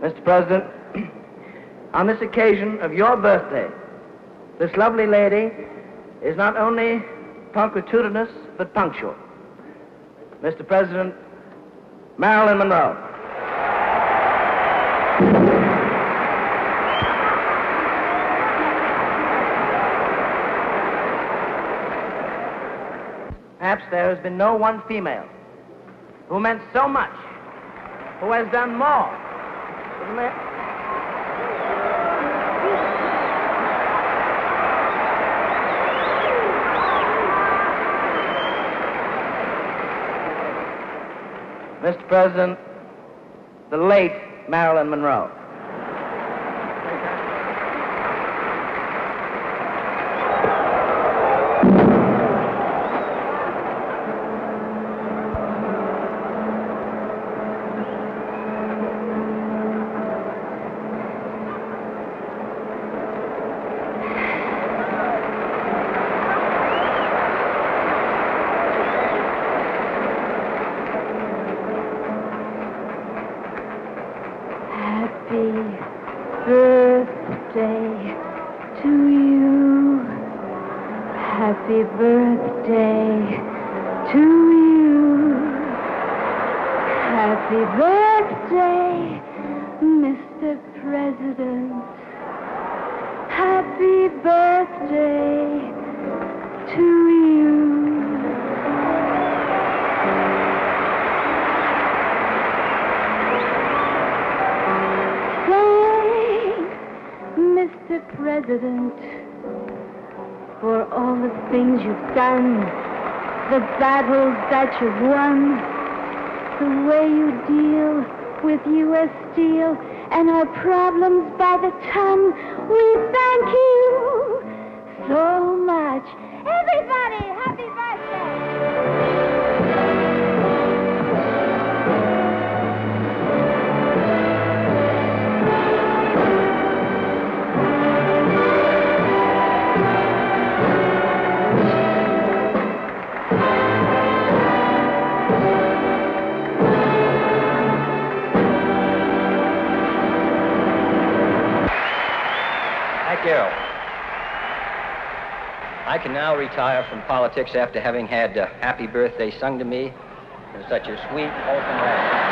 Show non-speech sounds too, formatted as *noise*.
Mr. President, *clears throat* on this occasion of your birthday, this lovely lady is not only punctilious but punctual. Mr. President, Marilyn Monroe. Perhaps there has been no one female who meant so much, who has done more. Mr. President, the late Marilyn Monroe. Happy birthday to you. Happy birthday to you. Happy birthday, Mr. President. Happy birthday Mr. President, for all the things you've done, the battles that you've won, the way you deal with U.S. Steel and our problems by the ton. We I can now retire from politics after having had uh, happy birthday sung to me in such a sweet, wholesome way.